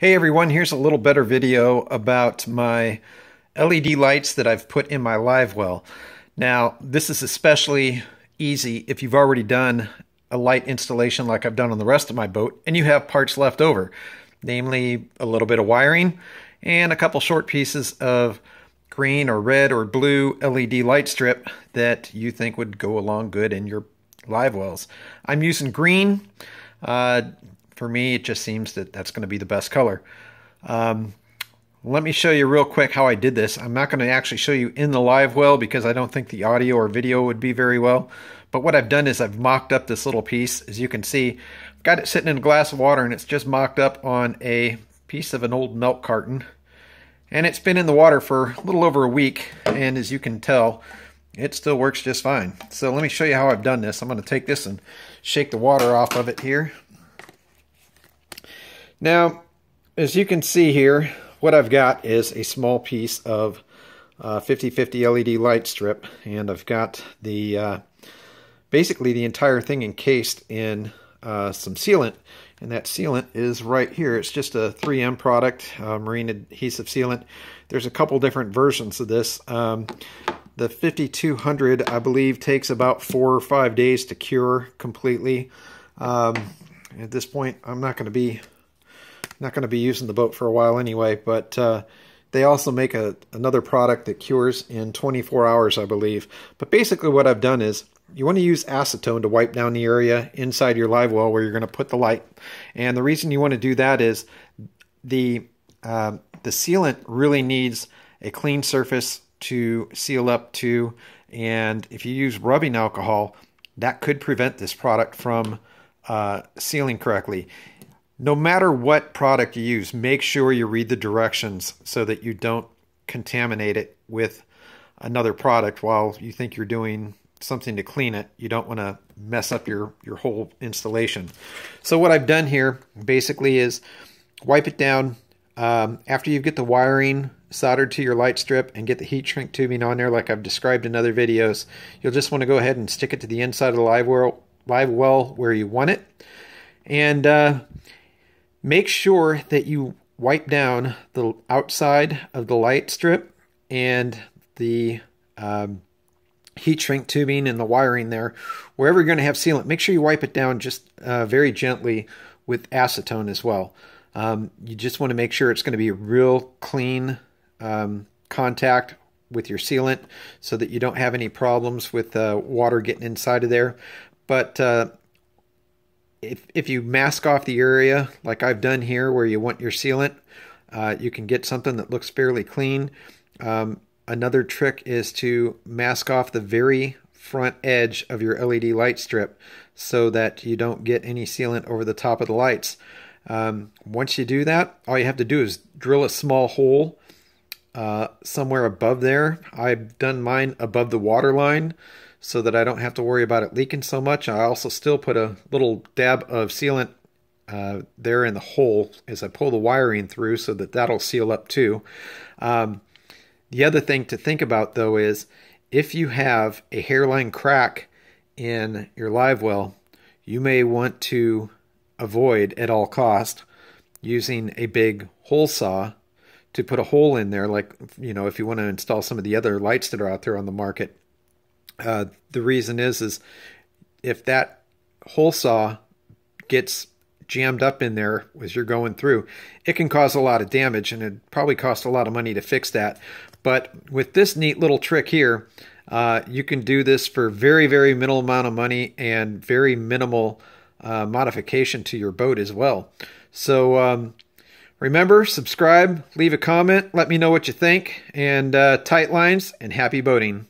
Hey everyone, here's a little better video about my LED lights that I've put in my live well. Now, this is especially easy if you've already done a light installation like I've done on the rest of my boat and you have parts left over, namely a little bit of wiring and a couple short pieces of green or red or blue LED light strip that you think would go along good in your live wells. I'm using green. Uh, for me, it just seems that that's going to be the best color. Um, let me show you real quick how I did this. I'm not going to actually show you in the live well because I don't think the audio or video would be very well. But what I've done is I've mocked up this little piece. As you can see, I've got it sitting in a glass of water and it's just mocked up on a piece of an old milk carton. And it's been in the water for a little over a week. And as you can tell, it still works just fine. So let me show you how I've done this. I'm going to take this and shake the water off of it here. Now, as you can see here, what I've got is a small piece of 50-50 uh, LED light strip, and I've got the uh, basically the entire thing encased in uh, some sealant, and that sealant is right here. It's just a 3M product, uh, marine adhesive sealant. There's a couple different versions of this. Um, the 5200, I believe, takes about four or five days to cure completely. Um, at this point, I'm not going to be not going to be using the boat for a while anyway, but uh, they also make a, another product that cures in 24 hours, I believe. But basically what I've done is you want to use acetone to wipe down the area inside your live well where you're going to put the light. And the reason you want to do that is the, uh, the sealant really needs a clean surface to seal up to. And if you use rubbing alcohol, that could prevent this product from uh, sealing correctly no matter what product you use, make sure you read the directions so that you don't contaminate it with another product while you think you're doing something to clean it. You don't want to mess up your, your whole installation. So what I've done here basically is wipe it down. Um, after you get the wiring soldered to your light strip and get the heat shrink tubing on there like I've described in other videos, you'll just want to go ahead and stick it to the inside of the live well, live well where you want it. And uh, Make sure that you wipe down the outside of the light strip and the um, heat shrink tubing and the wiring there. Wherever you're going to have sealant, make sure you wipe it down just uh, very gently with acetone as well. Um, you just want to make sure it's going to be a real clean um, contact with your sealant so that you don't have any problems with uh, water getting inside of there. But uh, if, if you mask off the area like I've done here where you want your sealant, uh, you can get something that looks fairly clean. Um, another trick is to mask off the very front edge of your LED light strip so that you don't get any sealant over the top of the lights. Um, once you do that, all you have to do is drill a small hole uh, somewhere above there. I've done mine above the water line so that I don't have to worry about it leaking so much. I also still put a little dab of sealant uh, there in the hole as I pull the wiring through so that that'll seal up too. Um, the other thing to think about though is if you have a hairline crack in your live well, you may want to avoid at all cost using a big hole saw to put a hole in there like you know if you want to install some of the other lights that are out there on the market uh, the reason is is if that hole saw gets jammed up in there as you're going through, it can cause a lot of damage and it probably cost a lot of money to fix that. But with this neat little trick here, uh, you can do this for very, very minimal amount of money and very minimal uh, modification to your boat as well. So um, remember, subscribe, leave a comment, let me know what you think, and uh, tight lines and happy boating.